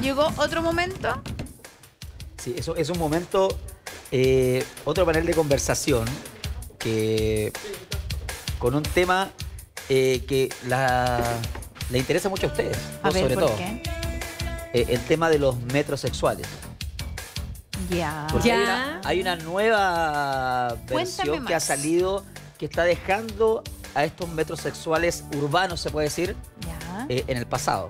Llegó otro momento. Sí, eso es un momento, eh, otro panel de conversación que con un tema eh, que la, le interesa mucho a ustedes, A ver, sobre ¿por todo. qué? Eh, el tema de los metrosexuales. Ya. Porque Ya. Hay, una, hay una nueva versión que ha salido que está dejando a estos metrosexuales urbanos, se puede decir, Ya. eh, en el pasado.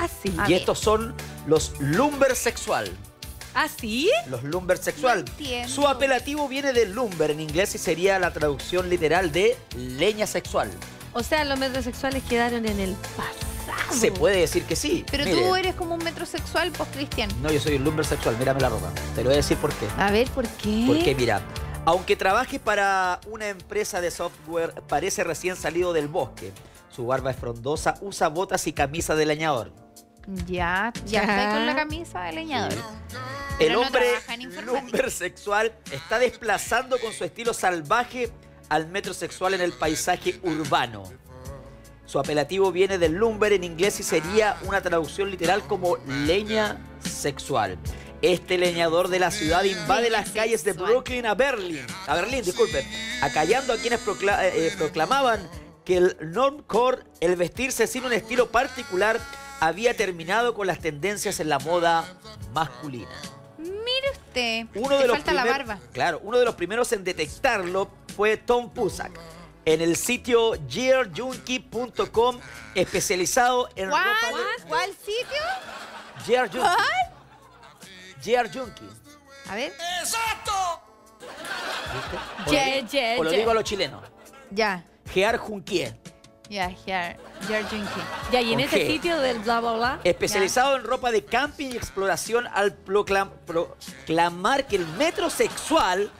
¿Así? A y estos son los lumber sexual. ¿Así? Los lumber sexual. No entiendo. Su apelativo viene de lumber en inglés y sería la traducción literal de leña sexual. O sea, los metrosexuales quedaron en el pasado. Se puede decir que sí. Pero Mire, tú eres como un metrosexual, pues, Cristian. No, yo soy un lumber sexual, mírame la ropa. Te lo voy a decir por qué. A ver, ¿por qué? Porque mira, aunque trabaje para una empresa de software, parece recién salido del bosque. Su barba es frondosa, usa botas y camisa de leñador. Ya, ya, estoy con la camisa de leñador. El Pero no hombre informática. lumber sexual está desplazando con su estilo salvaje al metrosexual en el paisaje urbano. Su apelativo viene del lumber en inglés y sería una traducción literal como leña sexual. Este leñador de la ciudad invade Leña las calles de. Brooklyn a Berlín, a Berlín, disculpen, acallando a quienes procla- eh, eh, proclamaban que el normcore, el vestirse sin un estilo particular, había terminado con las tendencias en la moda masculina. Mire usted. Uno de los falta la barba. Claro, uno de los primeros en detectarlo fue Tom Pusak. En el sitio gearjunkie.com, especializado en ¿Cuál? ropa de... ¿Cuál sitio? Gear Junkie. Gear Junkie. A ver. ¿viste? O lo Yeah, digo- yeah, O lo digo a los chilenos. Ya. Gear Junkie. Ya, here. Here drinking. Ya, y en Con ese sitio del bla, bla, bla. Especializado en ropa de camping y exploración al proclam- proclamar que el metrosexual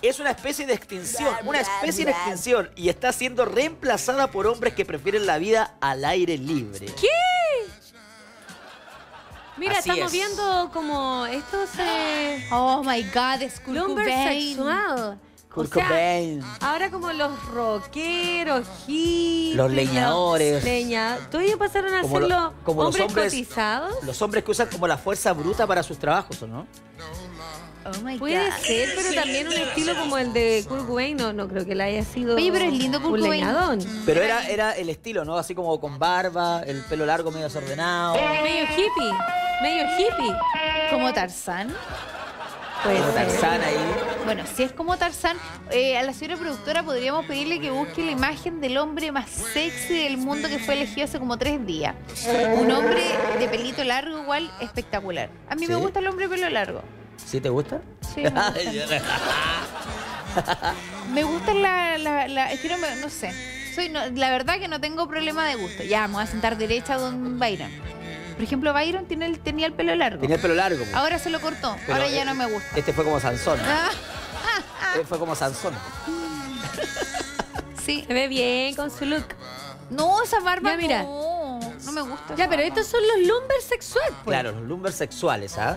es una especie de extinción, una especie de extinción y está siendo reemplazada por hombres que prefieren la vida al aire libre. ¿Qué? Mira, Así estamos es. viendo como estos eh, Oh my god, es sexual. Kurt o sea, Cobain. ahora como los rockeros, hippies. Los leñadores. Leña. ¿Todavía pasaron a Como ser lo- como los hombres, hombres- cotizados? Los hombres que usan como la fuerza bruta para sus trabajos, ¿o no? Oh my Puede god. ser, pero también un estilo como el de Kurt Cobain, no, no creo que le haya sido Oye, pero es lindo Kurt un Cobain. leñadón. Pero era, era el estilo, ¿no? Así como con barba, el pelo largo medio desordenado. Medio hippie, medio hippie. Como Tarzán. Puede Como. Tarzán ahí. Bueno, si es como Tarzán, eh, a la señora productora podríamos pedirle que busque la imagen del hombre más sexy del mundo que fue elegido hace como tres días. Un hombre de pelito largo igual espectacular. A mí me gusta el hombre de pelo largo. ¿Sí te gusta? Sí, me gusta. Me la, la, la- es que no, me- no sé. Soy, no- la verdad que no tengo problema de gusto. Ya, me voy a sentar derecha con Byron. Por ejemplo, Byron tiene el- tenía el pelo largo. Tenía el pelo largo. pues. Ahora se lo cortó. Pero, Ahora ya eh, no me gusta. Este fue como Sansón. Ah, Eh, Fue como Sansón. sí. Se ve bien con su look. No, esa barba Ya, mira. no. No me gusta. Ya, pero barba. estos son los lumber sexual, pues. Claro, los lumber sexuales, ¿ah?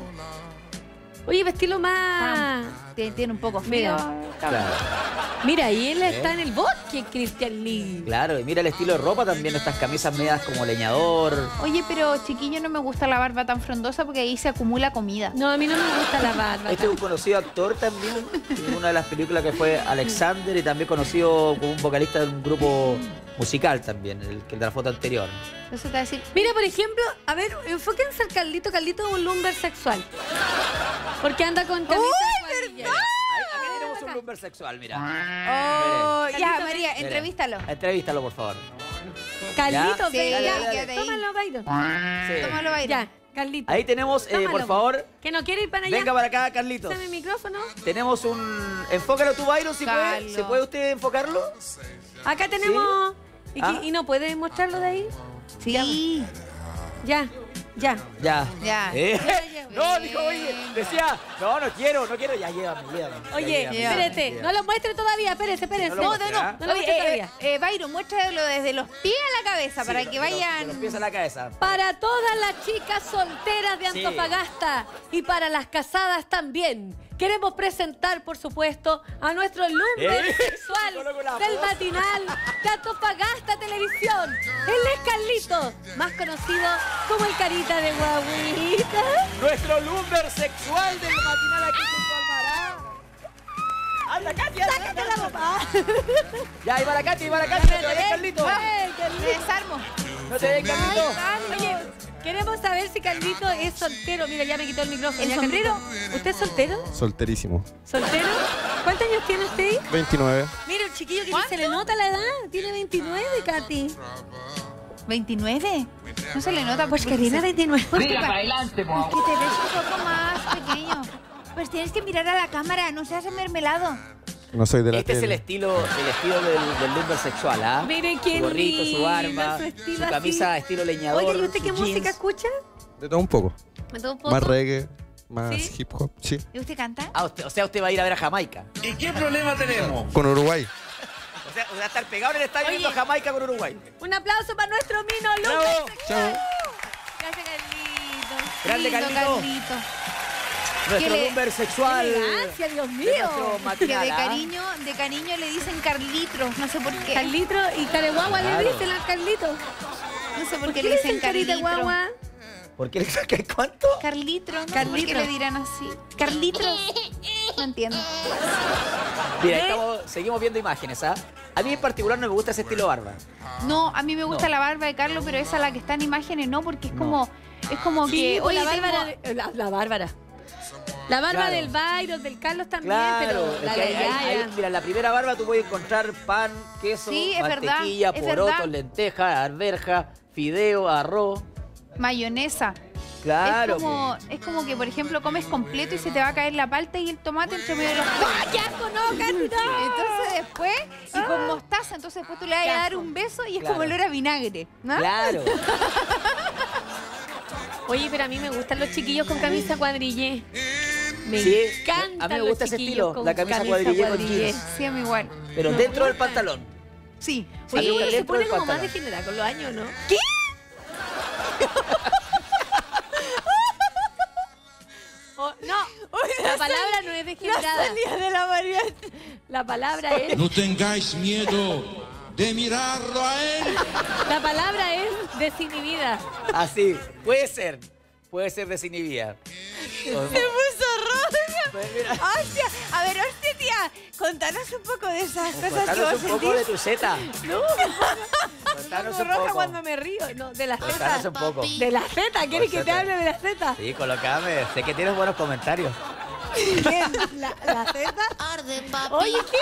Oye, vestirlo más. Tiene, tiene un poco frío. Claro. Mira, y él ¿Eh? está en el bosque, Christian Lee. Claro, y mira el estilo de ropa también, estas camisas medias como leñador. Oye, pero chiquillo, no me gusta la barba tan frondosa porque ahí se acumula comida. No, a mí no me gusta la barba. Este es un conocido actor también, en una de las películas que fue Alexander y también conocido como un vocalista de un grupo musical también, el, que el de la foto anterior. Eso te va a decir. Mira, por ejemplo, a ver, enfóquense al Carlito. Carlito es un lumber sexual. Porque anda con camisa tenemos un lumber sexual, mira. Oh, ya, Carlito, María, entrevístalo. Entrevístalo, por favor. Carlito, Sí, dale, dale. Tómalo, Byron. Sí. Tómalo, Byron. Ya, Carlito. Ahí tenemos, eh, por favor, Que no quiere ir para allá. venga para acá, Carlitos. Dame el micrófono. Tenemos un... Enfócalo tú, Byron, si puede. Carlos. ¿Se puede usted enfocarlo? Acá tenemos. ¿Y, Ah. y no puede mostrarlo de ahí? Sí. Ya, ya. Ya. Ya. ¿Eh? No, dijo, oye, decía, no, no quiero, no quiero, ya llévame, llévame. Oye, ya, llévame, espérate, llévame. no lo muestre todavía, espérese, espérese. No lo No, muestre, no, ¿ah? no, no lo muestre eh, todavía. eh, Byron, muéstralo desde los pies a la cabeza Sí, para que los- de los- vayan. De los pies a la cabeza. Para todas las chicas solteras de Sí. Antofagasta y para las casadas también. Queremos presentar, por supuesto, a nuestro lumber Eh, sexual del voz. matinal de Antofagasta Televisión. Él es Carlito, más conocido como el Carita de Guaguita. Nuestro lumber sexual del matinal aquí junto al Mará. ¡Anda, Katy! anda, ¡Sácate anda. la ropa! Ya, ahí va la Katy, ahí va la Katy. No te vayas, Carlito. Desarmo. No te vayas, Carlito. Oye, queremos saber si Carlito es soltero. Mira, ya me quitó el micrófono. ¿El sombrero? ¿Usted es soltero? Solterísimo. ¿Soltero? ¿Cuántos años tiene usted? 29. Mira, el chiquillo que se le nota la edad. Tiene 29, Katy. ¿29? No se le nota. Pues porque se- 29. Pues que pa- Es que te ves un poco más pequeño. Pues tienes que mirar a la cámara, no seas mermelado. No soy de la Este es el estilo, el estilo del, del lumber sexual, ¿ah? Miren qué Su gorrito, su barba, su camisa estilo leñador. Oye, ¿y usted qué sus música jeans. escucha? De todo un poco. ¿Me todo un poco? Más reggae, más ¿Sí? hip hop. Sí. ¿Y usted canta? Ah, usted- o sea, usted va a ir a ver a Jamaica. ¿Y qué problema tenemos? Con Uruguay. O sea, va a estar pegado en el estadio Oye. viendo a Jamaica con Uruguay. Un aplauso para nuestro Mino ¡Bravo! Lucas. Chao. Gracias, Carlito. Grande Lindo, Carlito. Carlito. Nuestro le- lumber sexual. Elegancia, Dios de mío. Que de ¿ah? cariño, de cariño le dicen Carlitros, no sé por qué. Carlito y Careguagua Claro. le dicen al Carlito. No sé por ¿Por qué qué le dicen Carita Carlitro. Guagua? ¿Por qué? ¿Qué- ¿Cuánto? Carlitro, no sé por Carlitro. qué le dirán así. Carlitros. No entiendo. Mira, ¿Eh? estamos, seguimos viendo imágenes, ¿ah? A mí en particular no me gusta ese estilo barba. No, a mí me gusta No. la barba de Carlos, pero esa la que está en imágenes no, porque es No. como, es como Sí, que, oye, la Bárbara. la Bárbara. La barba Claro. del Byron, del Carlos también, Claro, pero la de hay- hay- mira, la primera barba tú puedes encontrar pan, queso, Sí, mantequilla, porotos, verdad. lentejas, arberja, fideo, arroz. mayonesa. Claro. Es como, es como que, por ejemplo, comes completo y se te va a caer la palta y el tomate entre medio de los ¡Ah, qué asco, no! Entonces después, y con mostaza, entonces después tú le vas a dar un beso y es Claro. como olor a vinagre, ¿no? Claro. Oye, pero a mí me gustan los chiquillos con camisa cuadrillé. Me Sí, encantan a mí me los gusta ese chiquillos estilo, con la camisa cuadrillé con jeans. Sí, a mí igual. Pero dentro del pantalón. Sí. Se pone como más degenerada con los años, ¿no? ¿Qué? O- no, la palabra no es degenerada. de la María. La palabra es, No tengáis miedo de mirarlo a él. la palabra es desinhibida. Así, puede ser. Puede ser desinhibida. Se puso roja. Pues Hostia, a ver, hostia, tía, contanos un poco de esas cosas que contanos vas un poco de tu zeta. No, Contanos me un roja poco. cuando me río. No, de la Contanos zeta. un poco. De la zeta, ¿quieres que te hable de la zeta? Sí, colocame. Sé que tienes buenos comentarios. ¿Quién? ¿La, la zeta? Oye, ¿qué?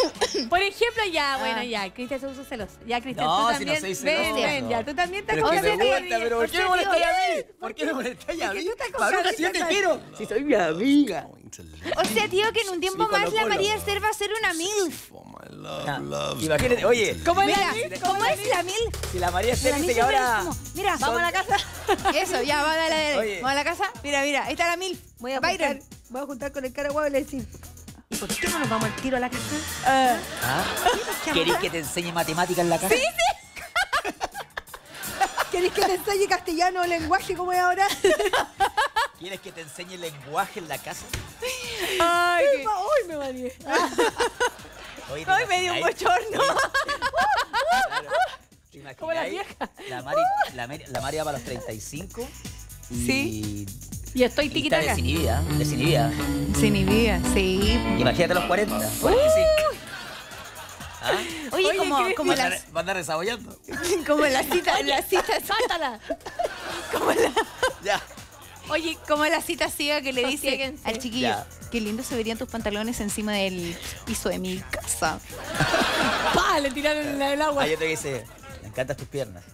Por ejemplo, ya, bueno, ya, Cristian se puso celoso. Ya, Cristian, No, tú si no también. soy ven, celoso. ven, ya, tú también te Pero es que me pero ¿por qué me molestáis a mí? ¿Por qué me molestáis a mí? estás con Maruja, si yo te quiero. Si soy mi amiga. O sea, tío, que en un tiempo Sí, más la. María Esther va a ser una MILF. Ya, Imagínate, oye, ¿Cómo es Mira, la MILF? ¿cómo es la MILF? si la María La Esther dice que ahora... mira, Vamos a la casa. Eso, ya, va, dale, dale. Oye. Vamos a la casa. Mira, mira, ahí está la MILF. Voy a, Byron. juntar, voy a juntar con el cara guau y le decir, ¿y por qué no nos vamos al tiro a la casa? Ah, ¿Ah? ¿Querés que te enseñe matemáticas en la casa? Sí, ¿Querés que te enseñe castellano o lenguaje como es ahora? ¿Quieres que te enseñe lenguaje en la casa? Ay, Ay, me varié. Oye, ¿te Ay, me dio un bochorno. Claro. Como la vieja. La Mari, la, Mari- la Mari va para los 35 y, Sí. Y estoy y está tiquitaca. desinhibida, desinhibida. Sin inhibida, sí. Imagínate los 40. 45. ¿Ah? Oye, Oye, como, ¿qué- como, Va a las, andar- va a andar desabollando. como la cita, la cita, ¡Sáltala! como la, Ya. oye, como la cita ciega que le dice al chiquillo, Ya. qué lindo se verían tus pantalones encima del piso de mi casa. ¡Pah! Le tiraron la del agua. Hay otro que dice, me encantan tus piernas.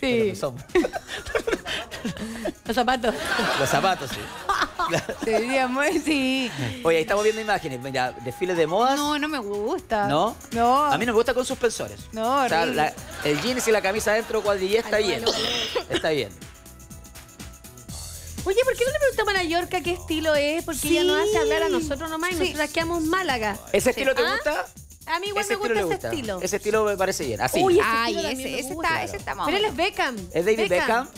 Pero Sí. Los zapatos. Los zapatos, sí. Vería muy, sí. Oye, ahí estamos viendo imágenes. Mira, desfiles de modas. No, no me gusta. ¿No? No. A mí no me gusta con suspensores. No, O sea, la- el jeans y la camisa adentro cuadrillé está Ay, bien. Está bien. Oye, ¿por qué no le preguntamos a Yorka qué estilo es? Porque ella nos hace hablar a nosotros nomás y Sí. nosotras quedamos Málaga. ¿Ese estilo te ¿Ah? gusta? A mí igual ese me gusta ese estilo. Ese estilo me parece bien. Así. Uy, ese Ay, ese, está, ese está más Pero él o es Beckham. ¿Es David Beckham?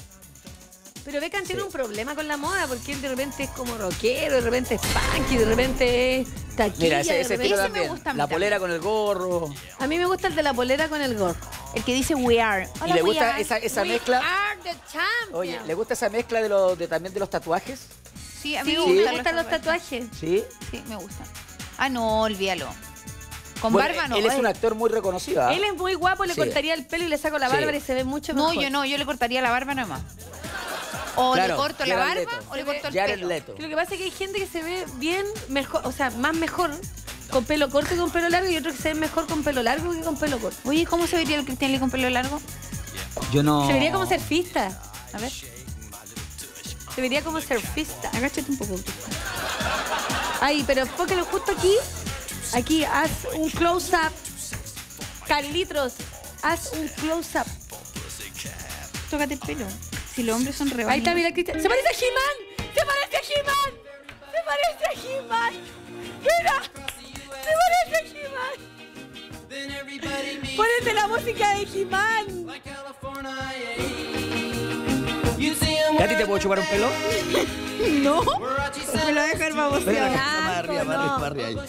Pero Beckham tiene un problema con la moda porque él de repente es como rockero, de repente es punky, de repente es taquilla. Mira, ese, ese repente- estilo Ese me también. gusta La polera también. con el gorro. A mí me gusta el de la polera con el gorro. El que dice we are. ¿Y le gusta esa, esa We mezcla? are the champions. Oye, ¿le gusta esa mezcla de, los de también de los tatuajes? Sí, a mí Sí, me me gustan gustan los tatuajes. Sí. Sí, me gustan. Ah, no, olvídalo. Con Bueno, barba no. Él es Ay. un actor muy reconocido. ¿ah? Él es muy guapo, le Sí. cortaría el pelo y le saco la Sí. bárbara y se ve mucho No, mejor. yo no, yo le cortaría la barba nomás. O Claro, le corto la barba Leto. o le corto el Jared pelo. Leto. Lo que pasa es que hay gente que se ve bien mejor, o sea, más mejor con pelo corto que con pelo largo y otros que se ven mejor con pelo largo que con pelo corto. Oye, ¿cómo se vería el Cristian Lee con pelo largo? Yo no. Se vería como surfista. A ver, Se vería como surfista. agáchate un poco. Ay, pero enfócalo justo aquí. Aquí, haz un close-up. Carlitos, haz un close-up. Tócate el pelo. Si los hombres son re Ahí está, mira, Cristian. ¡Se parece a He-Man! ¡Se parece a He-Man! ¡Se parece a He-Man! ¡Mira! ¡Se parece a He-Man! ¡Ponete la música de He-Man! ¿A ti te puedo chupar un pelo? ¿No? Me lo deja el baboseado. Arriba, arriba, arriba.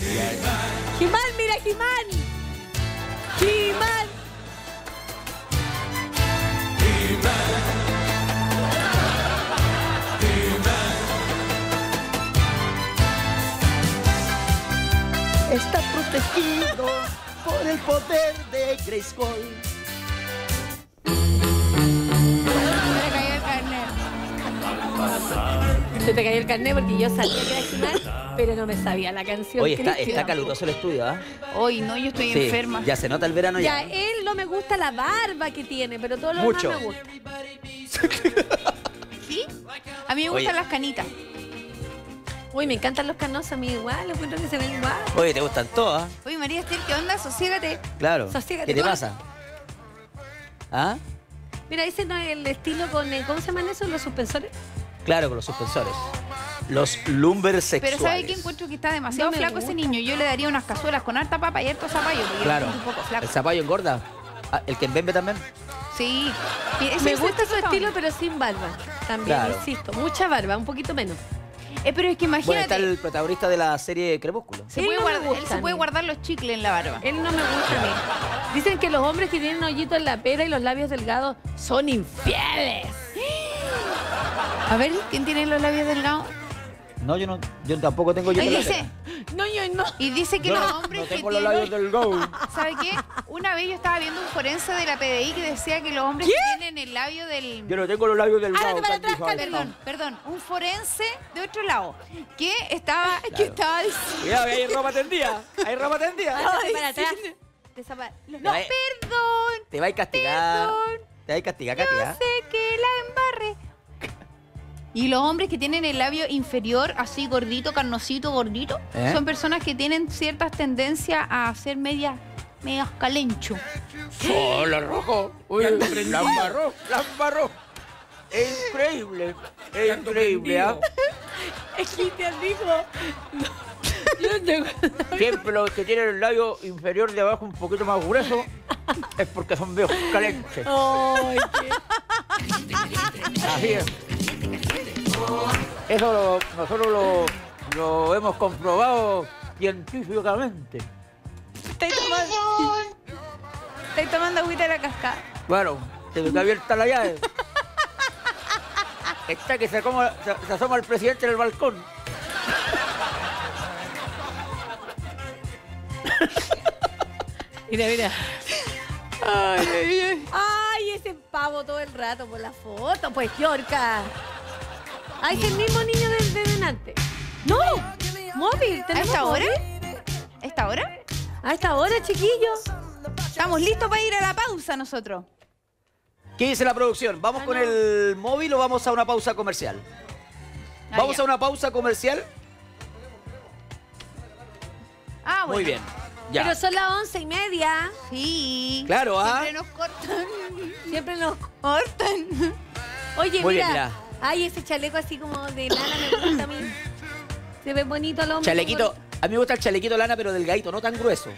He-Man, mira, He-Man. He-Man. Está protegido por el poder de Grayskull. Se te cayó el carnet porque yo sabía que era pero no me sabía la canción. Oye, está, Cristian. está caluroso el estudio, ¿ah? Hoy no, yo estoy Sí, enferma. Ya se nota el verano Ya, ya. él no me gusta la barba que tiene, pero todo lo Mucho. demás me gusta. ¿Sí? A mí me Oye. gustan las canitas. Uy, me encantan los canosos, a mí igual, los encuentro que se ven igual. Oye, te gustan todas, ¿ah? Oye, María Esther, ¿qué onda? Sosiégate. Claro. Sosiégate, ¿Qué te pasa? ¿Ah? Mira, ese no es el estilo con, eh, ¿cómo se llaman esos? Los suspensores. Claro, con los suspensores. Los lumber sexuales. Pero ¿sabe qué encuentro que está demasiado No flaco ese niño? Yo le daría unas cazuelas con harta papa y harto zapallo, Claro. un poco flaco. ¿El zapallo engorda? Ah, ¿El que embembe también? Sí. Me gusta el su estilo, pero sin barba. También, Claro. insisto. Mucha barba, un poquito menos. Eh, pero es que Bueno, imagínate, está el protagonista de la serie Crepúsculo. se Él puede no guardar- él se puede guardar los chicles en la barba. Él no me gusta a mí. Dicen que los hombres que tienen hoyito en la pera y los labios delgados son infieles. A ver, ¿quién tiene los labios delgados? No, yo no, yo tampoco tengo yo Y en la dice. No, yo no. y dice que los hombres no que tengo los tienen... labios del go. ¿Sabe qué? Una vez yo estaba viendo un forense de la PDI que decía que los hombres tienen el labio del... Yo no tengo los labios del Ándate go. para atrás. Perdón, perdón, un forense de otro lado que estaba, que estaba diciendo... Cuidado, que hay ropa tendida. Hay ropa tendida. Ay, para atrás. Desapa- No, perdón, Te va a castigar. Perdón. Te va a castigar, yo ¿ah? sé que la embarré. Y los hombres que tienen el labio inferior, así gordito, carnosito, gordito, ¿Eh? son personas que tienen ciertas tendencias a ser medias, medias calencho. ¡Hola, rojo! Uy, la embarró, la embarró. Es increíble, es increíble, ¿ah? Es que te dijo. Yo no tengo. Siempre los que tienen el labio inferior de abajo un poquito más grueso es porque son viejos calientes. Ay, qué- Así es. Eso lo- nosotros lo, lo hemos comprobado científicamente. Estáis tomando, estáis tomando agüita de la cascada. Bueno, se me está abierta la llave. Está que se, como- se- se asoma el presidente en el balcón. Mira, mira. Ay, ay, ay. Ay, ese pavo todo el rato por la foto, pues, Yorka. Ay, es el mismo niño del de delante. ¡No! ¡Móvil! ¿A ¿tenemos esta hora? esta hora? A esta hora, chiquillos. Estamos listos para ir a la pausa nosotros. ¿Qué dice la producción? ¿Vamos Ah, con no. el móvil o vamos a una pausa comercial? Ah, ¿Vamos ya. a una pausa comercial? Ah, bueno. Muy bien. Ya. Pero son las once y media. Sí. Claro, ¿ah? Siempre nos cortan. Siempre nos... Cortan. Oye, Muy mira. bien, mira. Ay, ese chaleco así como de lana me gusta a mí. Se ve bonito el hombre. Chalequito. A mí me gusta el chalequito lana, pero delgadito, no tan grueso.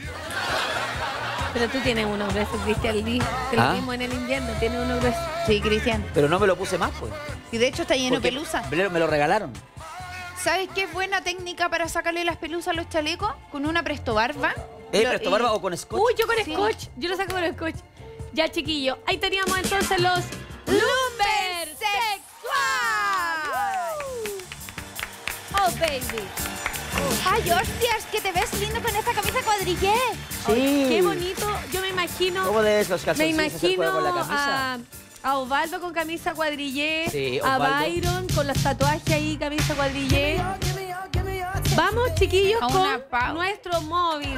Pero tú tienes uno grueso, Cristian Lee. Que ¿Ah? lo mismo en el invierno, tiene uno grueso. Sí, Cristian. Pero no me lo puse más, pues. Y de hecho está lleno de pelusa. Me lo- regalaron. ¿Sabes qué buena técnica para sacarle las pelusas a los chalecos? Con una presto barba. ¿Eh, Lo- presto y- barba o con scotch? Uy, yo con Sí. scotch. Yo lo saco con scotch. Ya, chiquillo. Ahí teníamos entonces los Lumber Oh, baby. ¡Ay, hostias! Que te ves lindo con esta camisa cuadrillé. Sí. Qué bonito. Yo me imagino. ¿Cómo debes los Me calzoncillos imagino juego con la camisa? a, a Osvaldo con camisa cuadrillé, Sí, a. Byron con los tatuajes ahí, camisa cuadrillé. Vamos, chiquillos, con nuestro móvil.